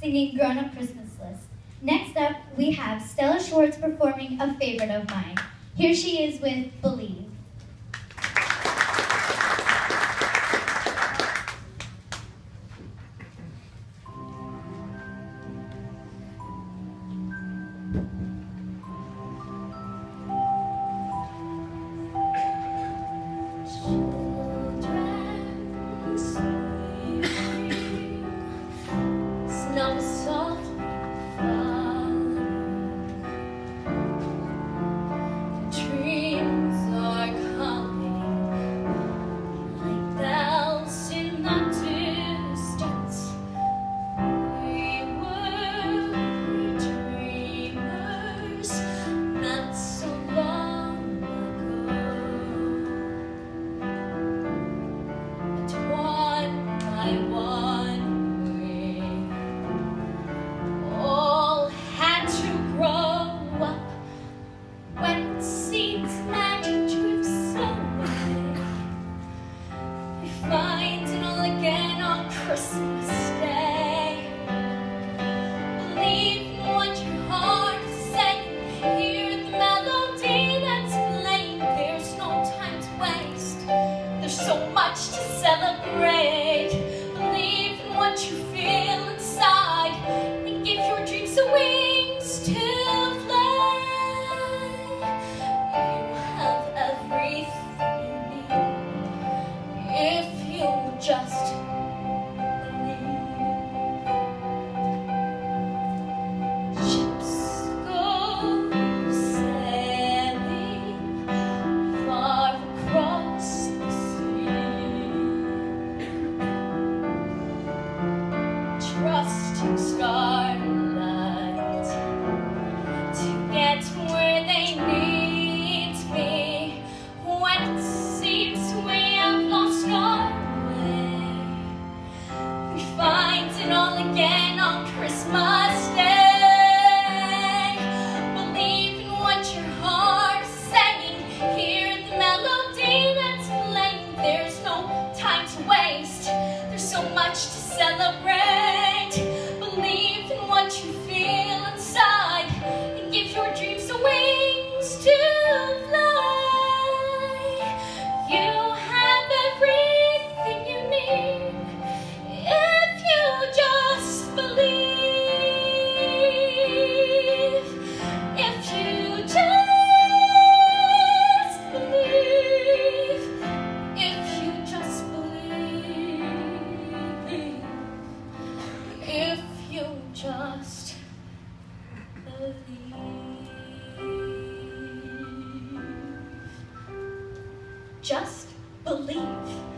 singing Grown Up Christmas List. Next up, we have Stella Schwartz performing a favorite of mine. Here she is with Believe. Snow softly so much to celebrate. To get where they need it seems we have lost we find it all again on Christmas Day. Believe in what your saying. Hear the melody that's playing. There's no time to waste. There's so much to celebrate. Just believe.